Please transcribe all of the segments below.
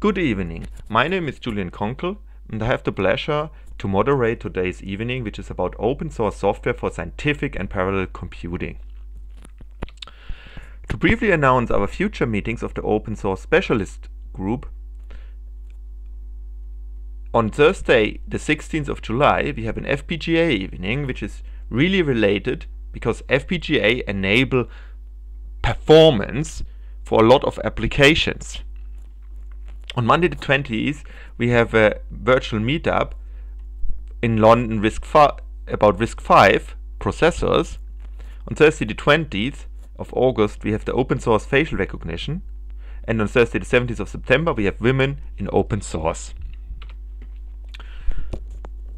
Good evening. My name is Julian Kunkel, and I have the pleasure to moderate today's evening, which is about open source software for scientific and parallel computing. To briefly announce our future meetings of the open source specialist group, on Thursday, the 16th of July, we have an FPGA evening, which is really related because FPGA enable performance for a lot of applications. On Monday the 20th, we have a virtual meetup in London RISC about RISC-V processors. On Thursday the 20th of August, we have the open source facial recognition. And on Thursday the 17th of September, we have women in open source.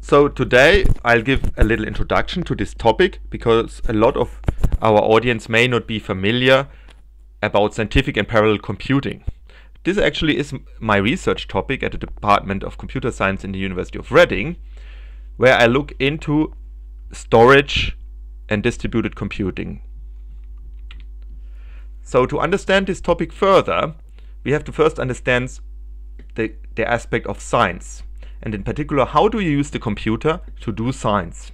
So today I'll give a little introduction to this topic because a lot of our audience may not be familiar about scientific and parallel computing. This actually is my research topic at the Department of Computer Science in the University of Reading, where I look into storage and distributed computing. So to understand this topic further, we have to first understand the, the aspect of science, and in particular, how do you use the computer to do science?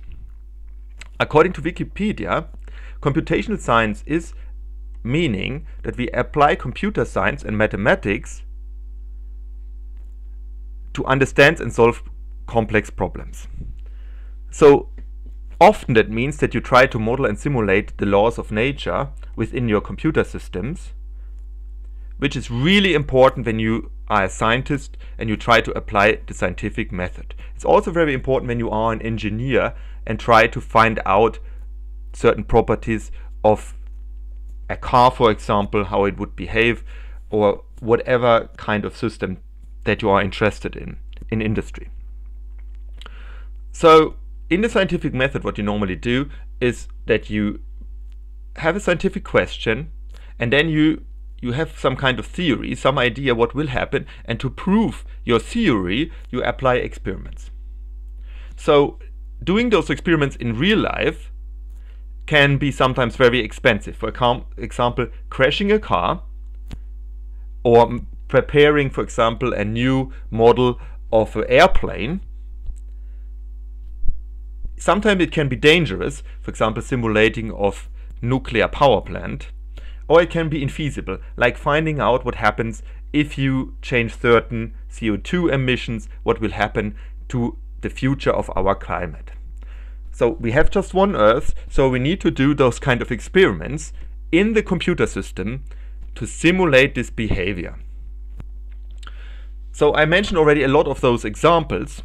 According to Wikipedia, computational science is meaning that we apply computer science and mathematics to understand and solve complex problems. So often that means that you try to model and simulate the laws of nature within your computer systems, which is really important when you are a scientist and you try to apply the scientific method. It's also very important when you are an engineer and try to find out certain properties of a car, for example, how it would behave, or whatever kind of system that you are interested in in industry. So in the scientific method, what you normally do is that you have a scientific question and then you you have some kind of theory, some idea what will happen, and to prove your theory, you apply experiments. So doing those experiments in real life can be sometimes very expensive. For example, crashing a car or preparing, for example, a new model of an airplane. Sometimes it can be dangerous, for example, simulating of nuclear power plant, or it can be infeasible, like finding out what happens if you change certain CO2 emissions, what will happen to the future of our climate. So we have just one Earth, so we need to do those kind of experiments in the computer system to simulate this behavior. So I mentioned already a lot of those examples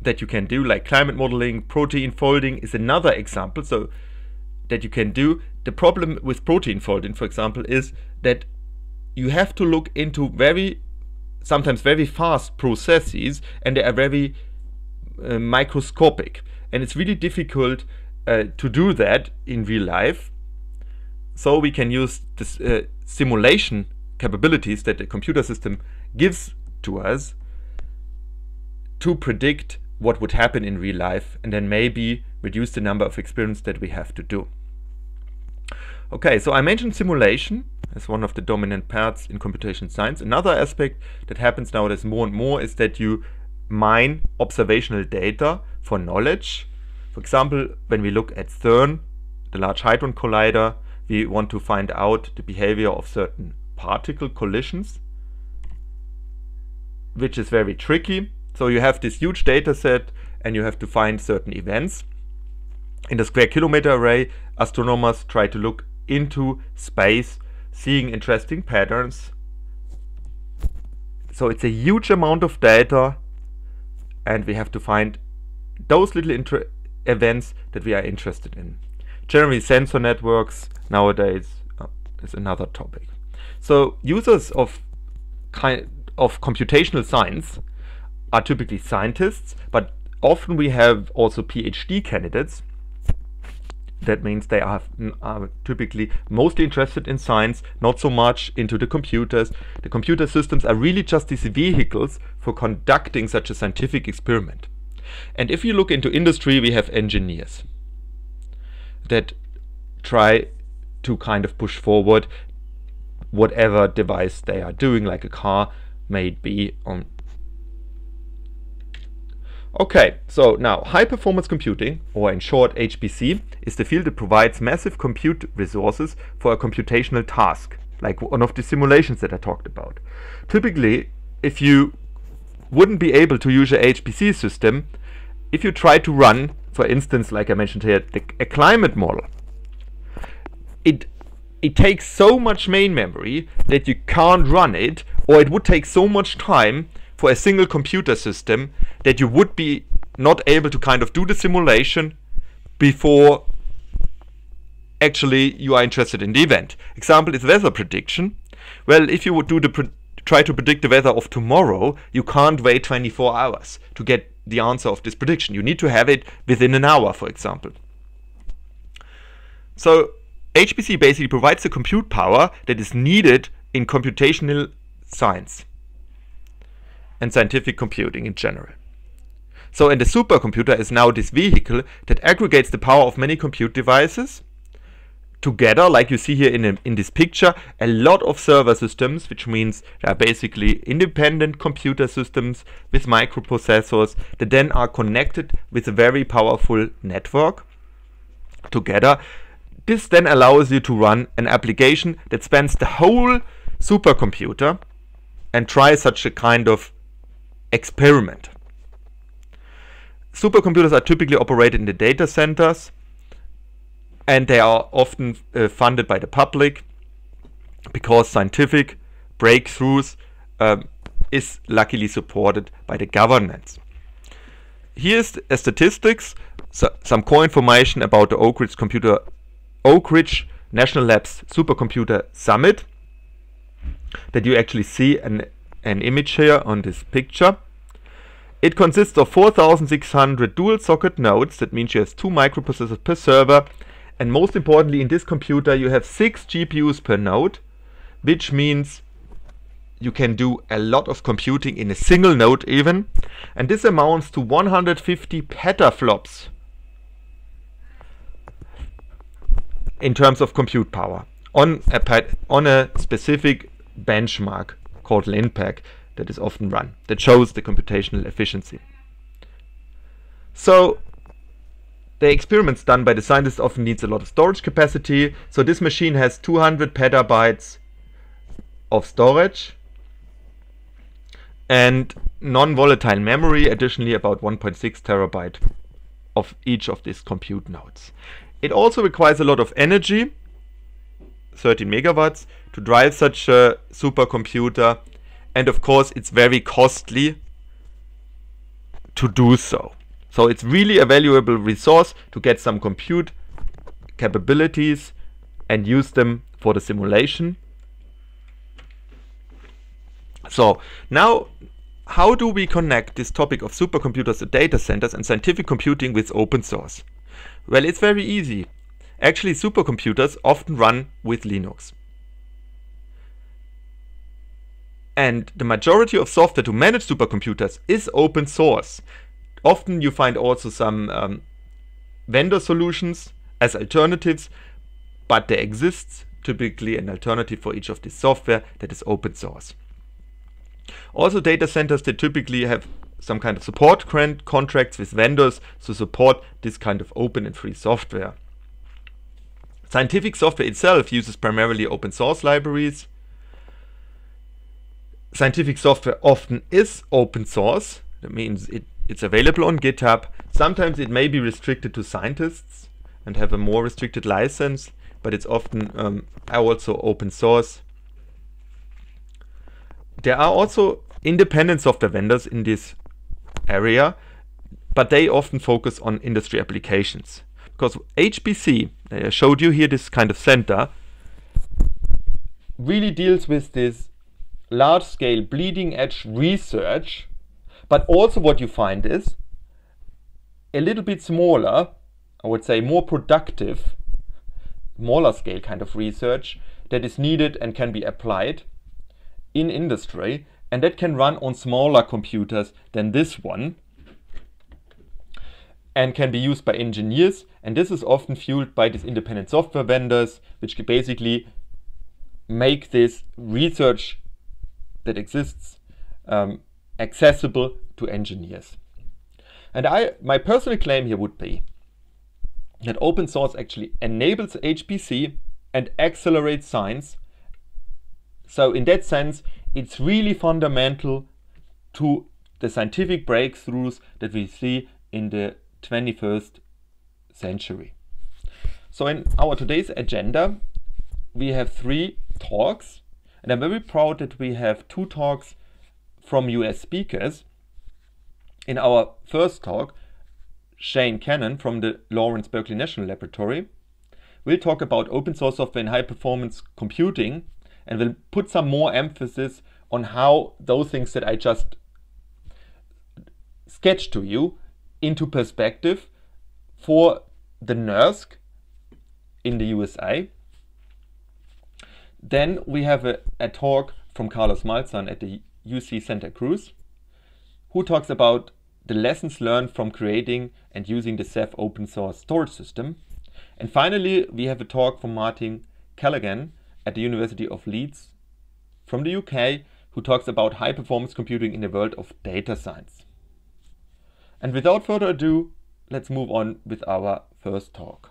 that you can do, like climate modeling, protein folding is another example. So that you can do. The problem with protein folding, for example, is that you have to look into very, sometimes very fast processes, and they are very uh, microscopic and it's really difficult uh, to do that in real life. So we can use this uh, simulation capabilities that the computer system gives to us to predict what would happen in real life and then maybe reduce the number of experiments that we have to do. Okay, so I mentioned simulation as one of the dominant parts in computation science. Another aspect that happens nowadays more and more is that you mine observational data for knowledge. For example, when we look at CERN, the Large Hadron Collider, we want to find out the behavior of certain particle collisions, which is very tricky. So you have this huge data set and you have to find certain events. In the square kilometer array, astronomers try to look into space, seeing interesting patterns. So it's a huge amount of data and we have to find those little events that we are interested in. Generally, sensor networks nowadays uh, is another topic. So users of kind of computational science are typically scientists, but often we have also PhD candidates. That means they are, are typically mostly interested in science, not so much into the computers. The computer systems are really just these vehicles for conducting such a scientific experiment. And if you look into industry, we have engineers that try to kind of push forward whatever device they are doing, like a car, may be on Okay, so now high performance computing, or in short HPC, is the field that provides massive compute resources for a computational task, like one of the simulations that I talked about. Typically, if you wouldn't be able to use a HPC system, if you try to run, for instance, like I mentioned here, the, a climate model, it it takes so much main memory that you can't run it, or it would take so much time for a single computer system that you would be not able to kind of do the simulation before actually you are interested in the event. Example is weather prediction. Well, if you would do the try to predict the weather of tomorrow, you can't wait 24 hours to get the answer of this prediction. You need to have it within an hour, for example. So HPC basically provides the compute power that is needed in computational science and scientific computing in general. So and the supercomputer is now this vehicle that aggregates the power of many compute devices together, like you see here in, a, in this picture, a lot of server systems, which means they are basically independent computer systems with microprocessors that then are connected with a very powerful network together. This then allows you to run an application that spans the whole supercomputer and try such a kind of experiment. Supercomputers are typically operated in the data centers and they are often uh, funded by the public because scientific breakthroughs um, is luckily supported by the governments. Here's a statistics, so some core information about the Oak Ridge Computer Oak Ridge National Labs Supercomputer Summit that you actually see an an image here on this picture. It consists of 4600 dual socket nodes, that means you have two microprocessors per server, and most importantly in this computer you have 6 GPUs per node, which means you can do a lot of computing in a single node even, and this amounts to 150 petaflops in terms of compute power on a, on a specific benchmark called LINPACK that is often run that shows the computational efficiency. So the experiments done by the scientists often needs a lot of storage capacity. So this machine has 200 petabytes of storage and non-volatile memory, additionally about 1.6 terabyte of each of these compute nodes. It also requires a lot of energy 13 megawatts to drive such a supercomputer and of course it's very costly to do so. So it's really a valuable resource to get some compute capabilities and use them for the simulation. So now how do we connect this topic of supercomputers to data centers and scientific computing with open source? Well, it's very easy. Actually, supercomputers often run with Linux. And the majority of software to manage supercomputers is open source. Often you find also some um, vendor solutions as alternatives, but there exists typically an alternative for each of these software that is open source. Also data centers, they typically have some kind of support contracts with vendors to support this kind of open and free software. Scientific software itself uses primarily open source libraries. Scientific software often is open source. That means it, it's available on GitHub. Sometimes it may be restricted to scientists and have a more restricted license, but it's often um, also open source. There are also independent software vendors in this area, but they often focus on industry applications because HPC, I showed you here this kind of center, really deals with this large scale bleeding edge research, but also what you find is a little bit smaller, I would say more productive, smaller scale kind of research that is needed and can be applied in industry and that can run on smaller computers than this one and can be used by engineers. And this is often fueled by these independent software vendors, which basically make this research that exists um, accessible to engineers. And I, my personal claim here would be that open source actually enables HPC and accelerates science. So in that sense, it's really fundamental to the scientific breakthroughs that we see in the 21st century. So in our today's agenda, we have three talks, and I'm very proud that we have two talks from US speakers. In our first talk, Shane Canon from the Lawrence Berkeley National Laboratory will talk about open source software in high performance computing and will put some more emphasis on how those things that I just sketched to you into perspective for the NERSC in the USA. Then we have a, a talk from Carlos Maltzahn at the UC Santa Cruz, who talks about the lessons learned from creating and using the Ceph open source storage system. And finally, we have a talk from Martin Callaghan at the University of Leeds from the UK, who talks about high performance computing in the world of data science. And without further ado, let's move on with our first talk.